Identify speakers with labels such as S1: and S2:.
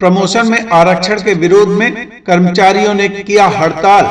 S1: Promotion में आरक्षण के विरोध में कर्मचारियों ने किया हड़ताल।